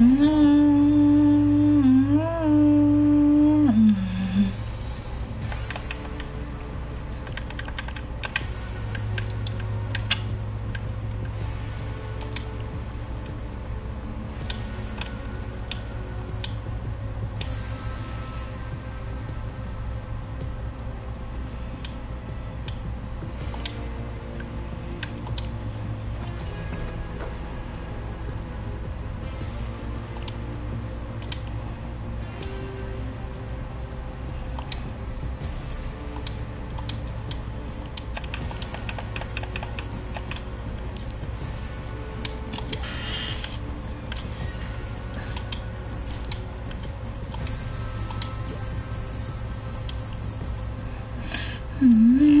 No. 嗯。